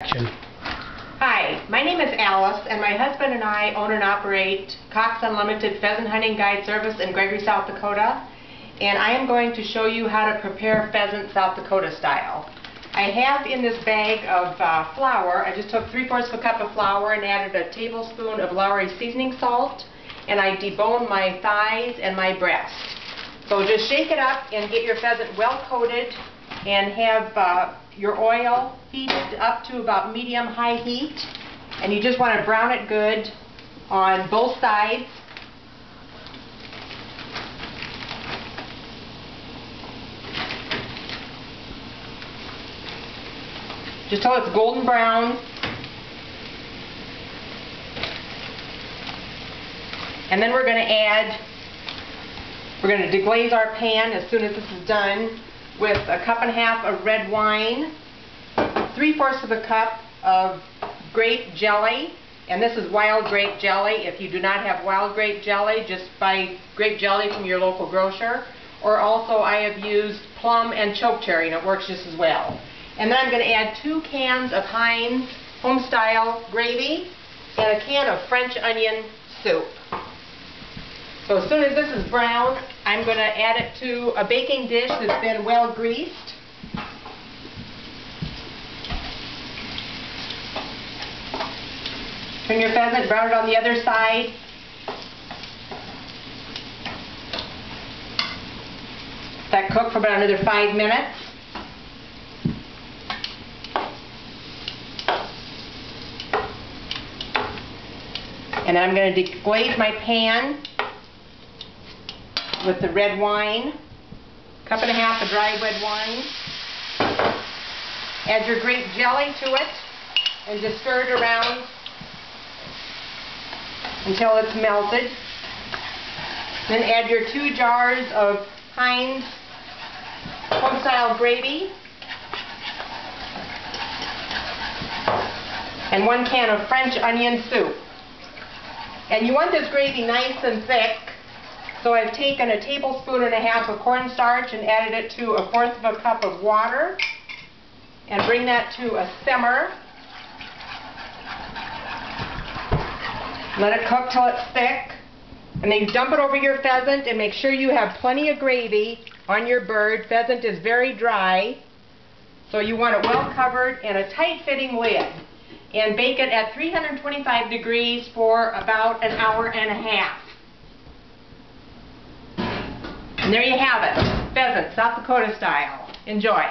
Hi, my name is Alice, and my husband and I own and operate Cocks Unlimited Pheasant Hunting Guide Service in Gregory, South Dakota. And I am going to show you how to prepare pheasant South Dakota style. I have in this bag of uh, flour, I just took 3 fourths of a cup of flour and added a tablespoon of Lawry seasoning salt, and I deboned my thighs and my breast. So just shake it up and get your pheasant well coated and have uh, your oil heated up to about medium-high heat. And you just want to brown it good on both sides. Just till it's golden brown. And then we're going to add, we're going to deglaze our pan as soon as this is done with a cup and a half of red wine, three-fourths of a cup of grape jelly, and this is wild grape jelly. If you do not have wild grape jelly, just buy grape jelly from your local grocer. Or also I have used plum and choke cherry, and it works just as well. And then I'm going to add two cans of Heinz home-style gravy and a can of French onion soup. So as soon as this is brown, I'm going to add it to a baking dish that's been well greased. Turn your pheasant, brown it on the other side. Let That cook for about another five minutes. And I'm going to deglaze my pan with the red wine, cup and a half of dry red wine. Add your grape jelly to it and just stir it around until it's melted. Then add your two jars of Heinz home-style gravy and one can of French onion soup. And you want this gravy nice and thick, so I've taken a tablespoon and a half of cornstarch and added it to a fourth of a cup of water and bring that to a simmer. Let it cook till it's thick. And then you dump it over your pheasant and make sure you have plenty of gravy on your bird. Pheasant is very dry, so you want it well covered and a tight fitting lid. And bake it at 325 degrees for about an hour and a half. And there you have it, pheasant, South Dakota style. Enjoy.